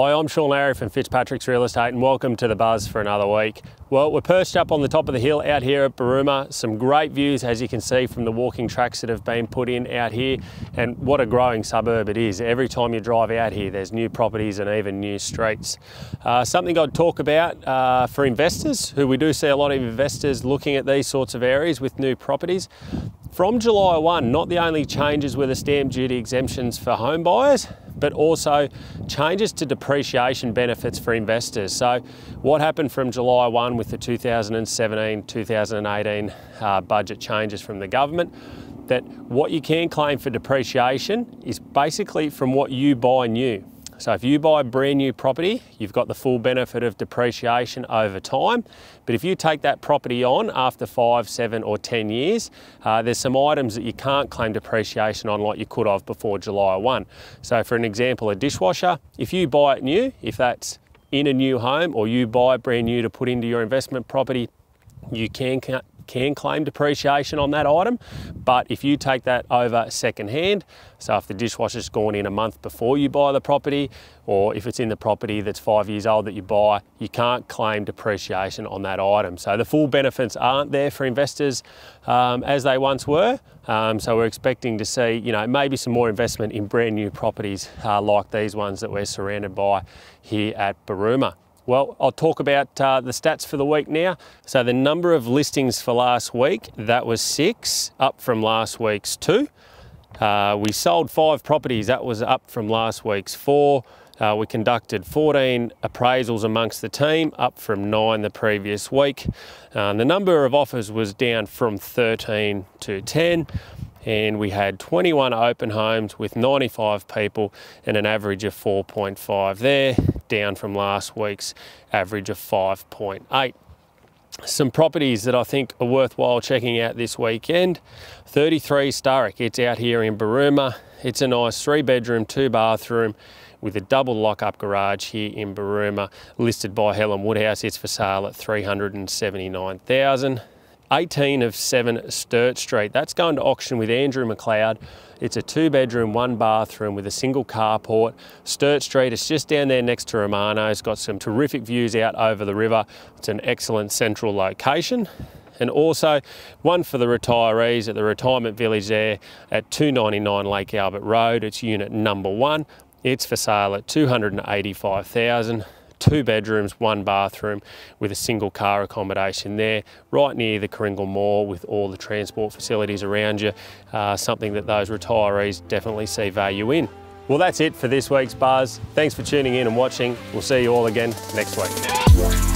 Hi, I'm Shaun Lowry from Fitzpatrick's Real Estate and welcome to The Buzz for another week. Well, we're perched up on the top of the hill out here at Boorooma. Some great views, as you can see, from the walking tracks that have been put in out here. And what a growing suburb it is. Every time you drive out here, there's new properties and even new streets. Uh, something I'd talk about uh, for investors, who we do see a lot of investors looking at these sorts of areas with new properties. From July 1, not the only changes were the stamp duty exemptions for home buyers, but also changes to depreciation benefits for investors. So what happened from July 1 with the 2017-2018 uh, budget changes from the government, that what you can claim for depreciation is basically from what you buy new. So if you buy brand new property, you've got the full benefit of depreciation over time. But if you take that property on after five, seven or 10 years, uh, there's some items that you can't claim depreciation on like you could have before July 1. So for an example, a dishwasher, if you buy it new, if that's in a new home or you buy brand new to put into your investment property, you can can claim depreciation on that item, but if you take that over second hand, so if the dishwasher's gone in a month before you buy the property, or if it's in the property that's five years old that you buy, you can't claim depreciation on that item. So the full benefits aren't there for investors um, as they once were. Um, so we're expecting to see, you know, maybe some more investment in brand new properties uh, like these ones that we're surrounded by here at Boorooma. Well, I'll talk about uh, the stats for the week now. So the number of listings for last week, that was six, up from last week's two. Uh, we sold five properties, that was up from last week's four. Uh, we conducted 14 appraisals amongst the team, up from nine the previous week. Uh, the number of offers was down from 13 to 10 and we had 21 open homes with 95 people and an average of 4.5 there, down from last week's average of 5.8. Some properties that I think are worthwhile checking out this weekend. 33 Sturrock, it's out here in Boorooma. It's a nice three bedroom, two bathroom with a double lock-up garage here in Boorooma, listed by Helen Woodhouse. It's for sale at 379,000. 18 of 7 Sturt Street. That's going to auction with Andrew McLeod. It's a two bedroom, one bathroom with a single carport. Sturt Street is just down there next to Romano. It's got some terrific views out over the river. It's an excellent central location. And also one for the retirees at the retirement village there at 299 Lake Albert Road. It's unit number one. It's for sale at 285,000 two bedrooms, one bathroom with a single car accommodation there, right near the Kooringal Mall with all the transport facilities around you, uh, something that those retirees definitely see value in. Well, that's it for this week's Buzz. Thanks for tuning in and watching. We'll see you all again next week.